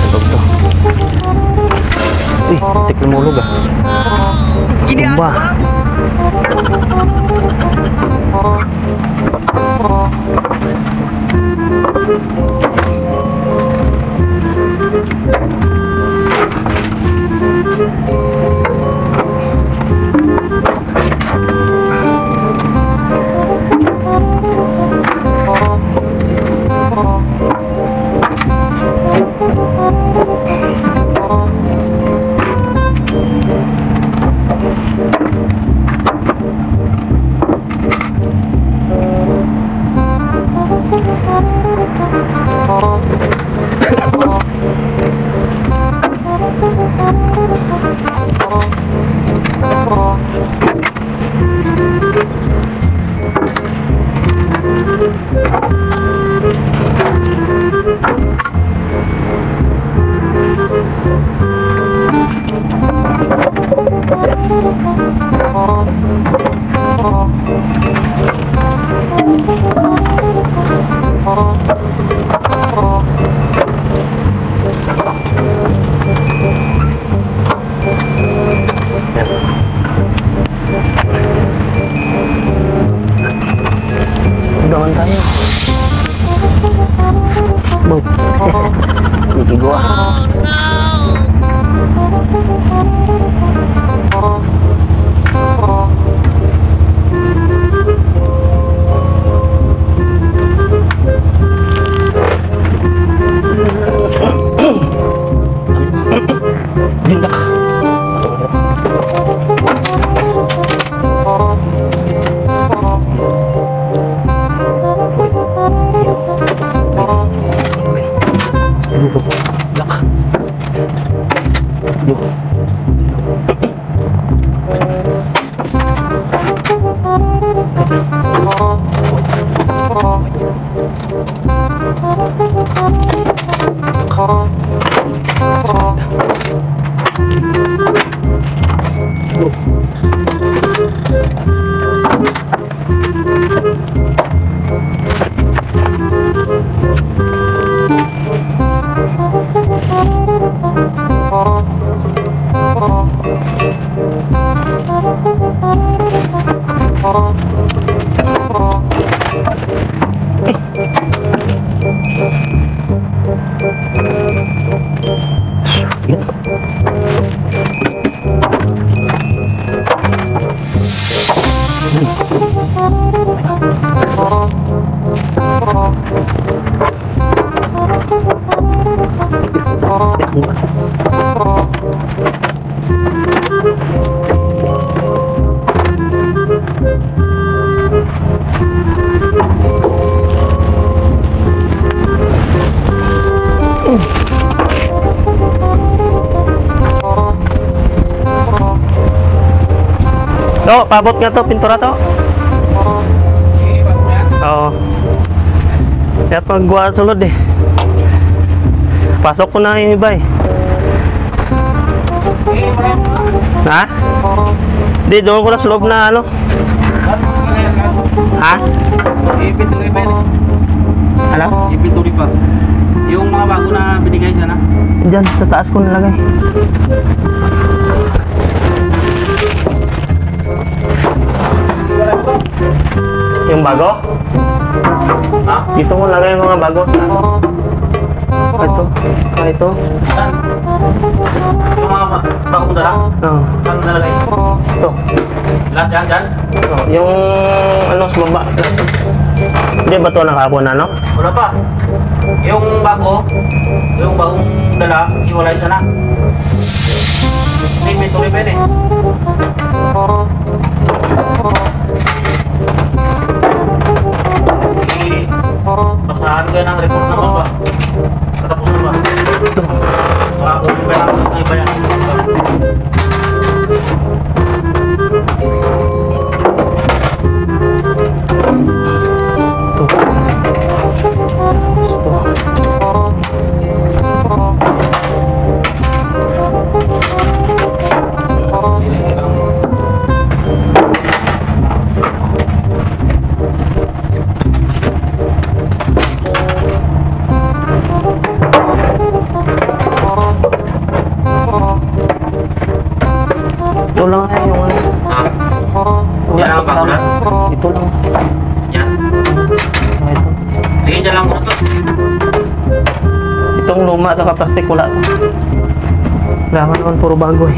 Sa loob to. Uy, tik lumulog ah. Bomba. To, pabot nga to, pintura to. Oo. Kaya paggawa sulod eh. Pasok ko na yung iba eh. Ha? Di, doon ko na sa loob na ano. Ha? Ipintuloy pa yun eh. Ano? Ipintuloy pa. Yung mga bago na binigay sana. Diyan, sa taas ko nilagay. Yung bago? Ha? Dito mo lagay yung mga bago sa taas. Ito. Ah, ito. Saan? Yung mga ba- bagong dala? Oh, Saan nalagay? ito. Lahat yan dyan? Oh, yung ano sa baba. Hindi ba ito nakapon ano? Wala pa. Yung bago, yung bagong dala, iwalay sana. Ipintuloy pa yun eh. Basahan ko yan ang report naman ba? Katapos na ba? Baka kung ang iba yan. Saka plastic wala. Naman puro bago eh.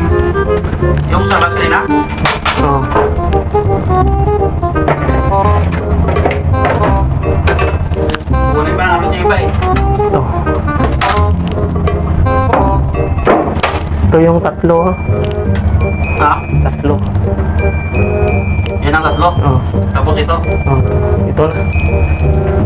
Yung sa gas kanina. Oo. Kunin pa namin yung iba eh. Ito. Ito yung tatlo. ah. Ha? Tatlo. Yan ang tatlo. Oo. Tapos ito. Oh, ito na.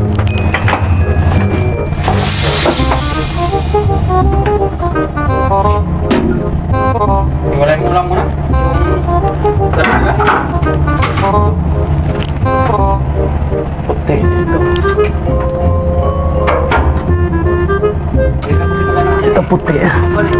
Ito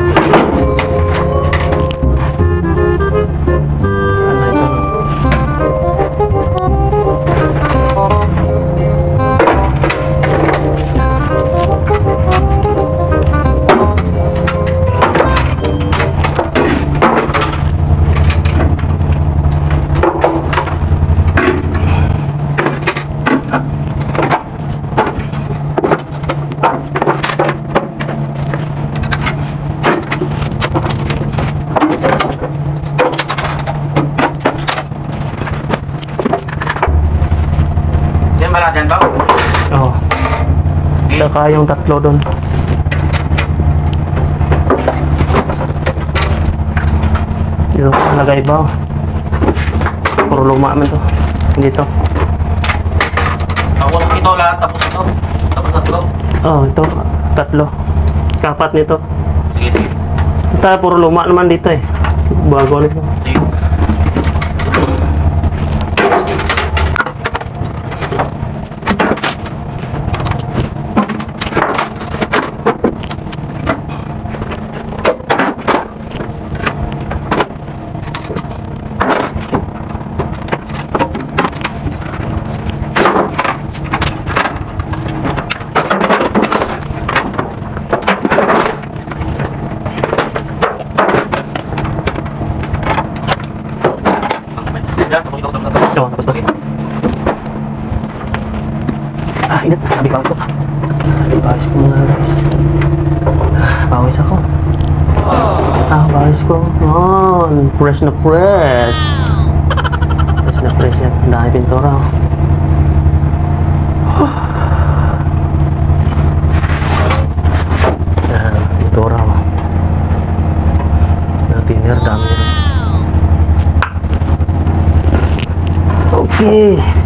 Saka yung tatlo doon. Dito nalagay ba? Puro luma man to. Dito. Tapos ito lahat. Tapos ito. Tapos tatlo. Oh, ito. Tatlo. Kapat nito. Sige, sige. Ito, puro luma naman dito eh. Bago nito. Sige. Yan, tapos ito. Tapos ito. Ito, tapos to. Ah, init. Sabi ko ako. Sabi bawis ko mga guys. Ah, Bawis ako. Ah, bawis ko. Yan. Fresh na fresh. Fresh na fresh yan. Ang dami pintura. oh. Yan, pintura. oh. Yung thinner, dami rin. Okay.